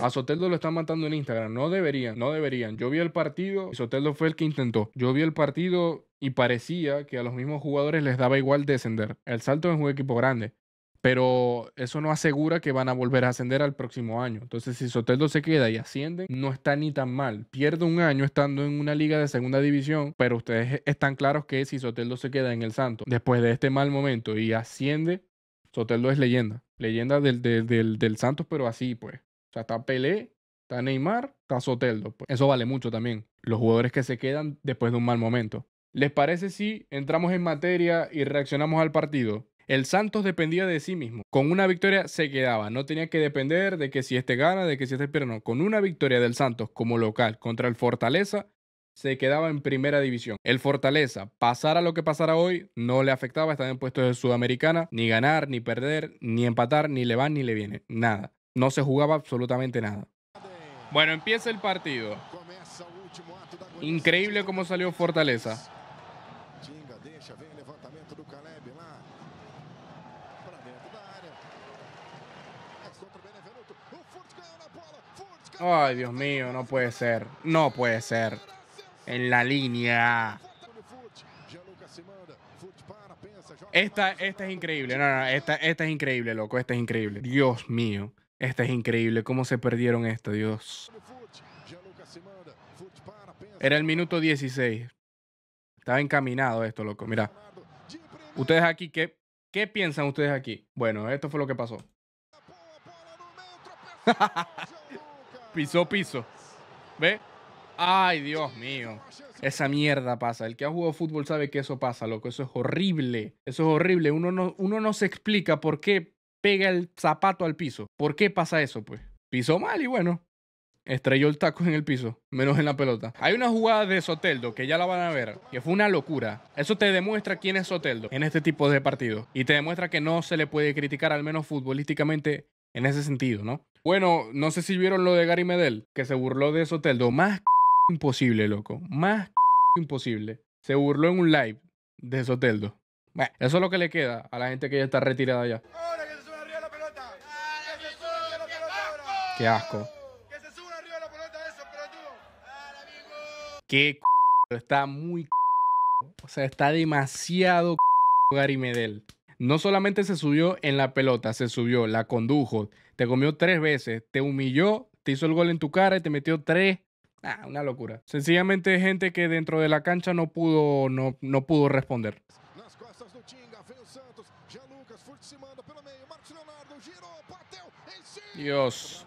A Soteldo lo están matando en Instagram. No deberían, no deberían. Yo vi el partido y Soteldo fue el que intentó. Yo vi el partido y parecía que a los mismos jugadores les daba igual descender. El Salto es un equipo grande. Pero eso no asegura que van a volver a ascender al próximo año. Entonces, si Soteldo se queda y asciende, no está ni tan mal. Pierde un año estando en una liga de segunda división, pero ustedes están claros que si Soteldo se queda en el Santo después de este mal momento y asciende, Soteldo es leyenda. Leyenda del, del, del, Santos, pero así, pues. Está Pelé, está Neymar, está Soteldo. Pues. Eso vale mucho también. Los jugadores que se quedan después de un mal momento. ¿Les parece si entramos en materia y reaccionamos al partido? El Santos dependía de sí mismo. Con una victoria se quedaba. No tenía que depender de que si este gana, de que si este pierde. No. Con una victoria del Santos como local contra el Fortaleza, se quedaba en primera división. El Fortaleza, pasara lo que pasara hoy, no le afectaba. Estaba en puestos de Sudamericana. Ni ganar, ni perder, ni empatar, ni le va, ni le viene. Nada. No se jugaba absolutamente nada. Bueno, empieza el partido. Increíble cómo salió Fortaleza. Ay, Dios mío, no puede ser. No puede ser. En la línea. Esta, esta es increíble. No, no, esta, esta es increíble, loco. Esta es increíble. Dios mío. Esta es increíble. ¿Cómo se perdieron esto, Dios? Era el minuto 16. Estaba encaminado esto, loco. Mira. Ustedes aquí, ¿qué, qué piensan ustedes aquí? Bueno, esto fue lo que pasó. Pisó piso. ¿Ve? Ay, Dios mío. Esa mierda pasa. El que ha jugado fútbol sabe que eso pasa, loco. Eso es horrible. Eso es horrible. Uno no, uno no se explica por qué pega el zapato al piso. ¿Por qué pasa eso, pues? Pisó mal y bueno. Estrelló el taco en el piso, menos en la pelota. Hay una jugada de Soteldo que ya la van a ver, que fue una locura. Eso te demuestra quién es Soteldo en este tipo de partidos. Y te demuestra que no se le puede criticar, al menos futbolísticamente, en ese sentido, ¿no? Bueno, no sé si vieron lo de Gary Medel, que se burló de Soteldo. Más imposible, loco. Más imposible. Se burló en un live de Soteldo. Eso es lo que le queda a la gente que ya está retirada ya. Qué asco. Qué está muy o sea, está demasiado Gary Medel no solamente se subió en la pelota, se subió, la condujo, te comió tres veces, te humilló, te hizo el gol en tu cara y te metió tres. Ah, una locura. Sencillamente gente que dentro de la cancha no pudo, no, no pudo responder. Dios.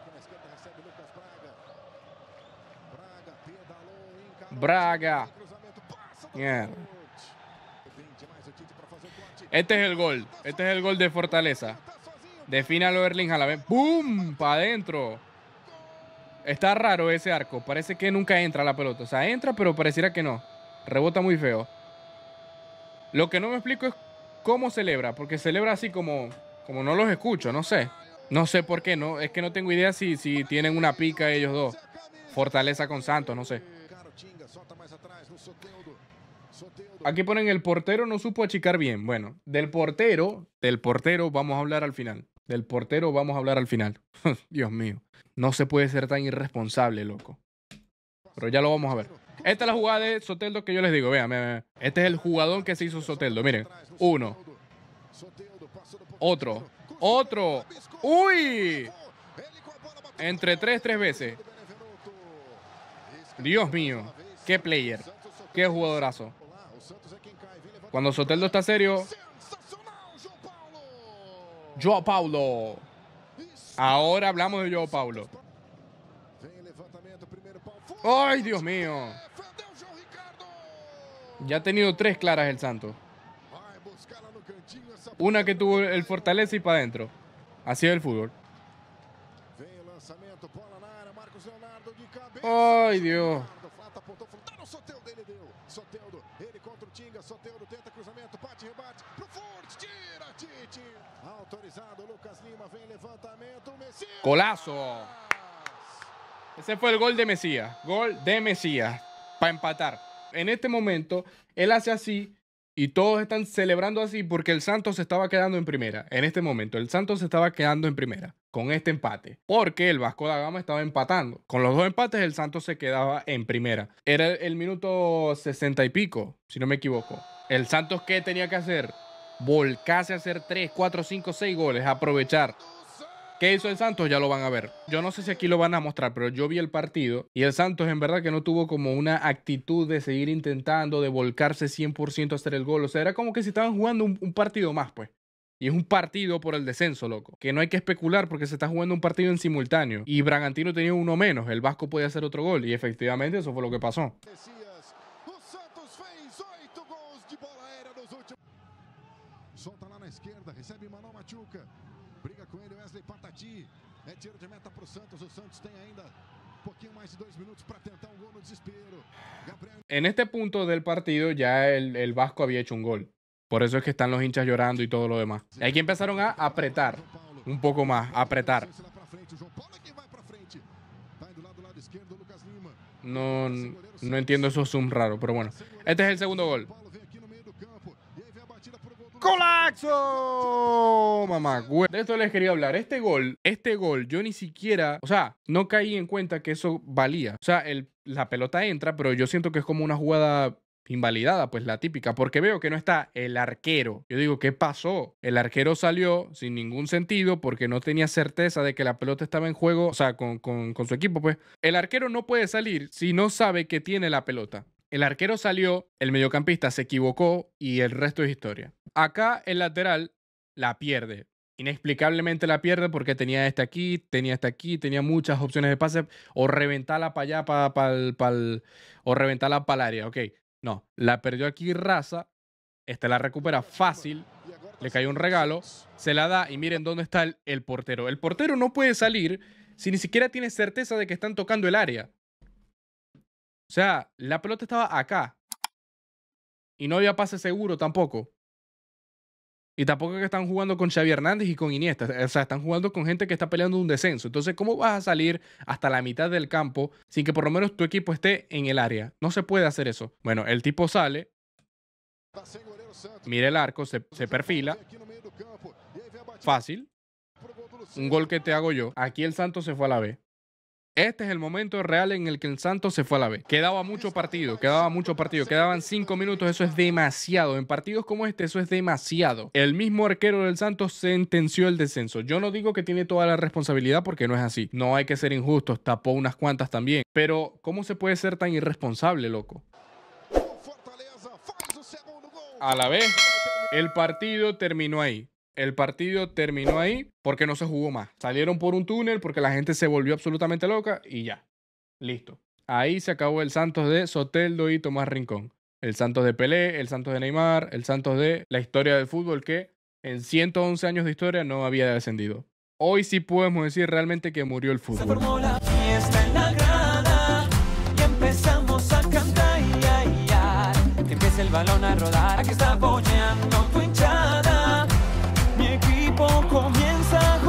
Braga. Este es el gol. Este es el gol de Fortaleza. Defínalo Erling vez. ¡Bum! Para adentro. Está raro ese arco. Parece que nunca entra la pelota. O sea, entra, pero pareciera que no. Rebota muy feo. Lo que no me explico es cómo celebra, porque celebra así como, como no los escucho, no sé. No sé por qué, no, es que no tengo idea si, si tienen una pica ellos dos. Fortaleza con Santos, no sé. Aquí ponen el portero no supo achicar bien. Bueno, del portero, del portero vamos a hablar al final. Del portero vamos a hablar al final. Dios mío, no se puede ser tan irresponsable, loco. Pero ya lo vamos a ver. Esta es la jugada de Soteldo que yo les digo. Vean, vean, Este es el jugador que se hizo Soteldo. Miren. Uno. Otro. Otro. ¡Uy! Entre tres, tres veces. Dios mío. Qué player. Qué jugadorazo. Cuando Soteldo está serio. Joao Paulo. Ahora hablamos de Joao Paulo. ¡Ay, Dios mío! Ya ha tenido tres claras el Santos. Una que tuvo el Fortaleza y para adentro. Así es el fútbol. ¡Ay, Dios! no Soteldo, ele contra o Tinga. Soteldo tenta cruzamento, bate, rebate. Pro Forte, tira, Tite. Autorizado, Lucas Lima vem levantamento. Messias. Golazo. Ese fue el gol de Mesías. Gol de Mesías. Para empatar. En este momento, él hace así y todos están celebrando así porque el Santos se estaba quedando en primera. En este momento, el Santos se estaba quedando en primera con este empate. Porque el Vasco da Gama estaba empatando. Con los dos empates, el Santos se quedaba en primera. Era el minuto sesenta y pico, si no me equivoco. El Santos, ¿qué tenía que hacer? Volcarse a hacer 3, 4, 5, 6 goles. Aprovechar. ¿Qué hizo el Santos? Ya lo van a ver. Yo no sé si aquí lo van a mostrar, pero yo vi el partido y el Santos en verdad que no tuvo como una actitud de seguir intentando, de volcarse 100% a hacer el gol. O sea, era como que si estaban jugando un, un partido más, pues. Y es un partido por el descenso, loco. Que no hay que especular porque se está jugando un partido en simultáneo. Y Bragantino tenía uno menos. El Vasco podía hacer otro gol. Y efectivamente eso fue lo que pasó. O. Solta lá na esquerda, recebe Manuel Machuca. Briga com ele Wesley Patati. É tiro de meta pro Santos. O Santos tem ainda um pouquinho mais de dois minutos para tentar um gol no desespero. Gabriel En este punto del partido ya el, el Vasco había hecho un gol. Por eso es que están los hinchas llorando y todo lo demás. Y aquí empezaron a apretar. Un poco más, a apretar. No, no entiendo esos zoom raros, pero bueno. Este es el segundo gol. ¡Golazo! Mamá, güey. De esto les quería hablar. Este gol, este gol, yo ni siquiera, o sea, no caí en cuenta que eso valía. O sea, el, la pelota entra, pero yo siento que es como una jugada invalidada, pues la típica, porque veo que no está el arquero. Yo digo, ¿qué pasó? El arquero salió sin ningún sentido porque no tenía certeza de que la pelota estaba en juego, o sea, con, con, con su equipo, pues. El arquero no puede salir si no sabe que tiene la pelota. El arquero salió, el mediocampista se equivocó y el resto es historia. Acá el lateral la pierde. Inexplicablemente la pierde porque tenía este aquí, tenía este aquí, tenía muchas opciones de pase. O reventarla para allá, para, para, o reventarla para el área. Ok, no. La perdió aquí Raza. Esta la recupera fácil. Le cayó un regalo. Se la da y miren dónde está el, el portero. El portero no puede salir si ni siquiera tiene certeza de que están tocando el área. O sea, la pelota estaba acá. Y no había pase seguro tampoco. Y tampoco es que están jugando con Xavi Hernández y con Iniesta. O sea, están jugando con gente que está peleando un descenso. Entonces, ¿cómo vas a salir hasta la mitad del campo sin que por lo menos tu equipo esté en el área? No se puede hacer eso. Bueno, el tipo sale, mira el arco, se, se perfila. Fácil. Un gol que te hago yo. Aquí el Santos se fue a la B. Este es el momento real en el que el Santos se fue a la B. Quedaba mucho partido, quedaba mucho partido. Quedaban cinco minutos, eso es demasiado. En partidos como este, eso es demasiado. El mismo arquero del Santos sentenció el descenso. Yo no digo que tiene toda la responsabilidad porque no es así. No hay que ser injustos, tapó unas cuantas también. Pero, ¿cómo se puede ser tan irresponsable, loco? A la vez, el partido terminó ahí. El partido terminó ahí porque no se jugó más. Salieron por un túnel porque la gente se volvió absolutamente loca y ya. Listo. Ahí se acabó el Santos de Soteldo y Tomás Rincón. El Santos de Pelé, el Santos de Neymar, el Santos de la historia del fútbol que en 111 años de historia no había descendido. Hoy sí podemos decir realmente que murió el Se fútbol. formó la fiesta en la grada y empezamos a cantar. Y, que empiece el balón a rodar. Aquí está bollando tu hinchada equipo comienza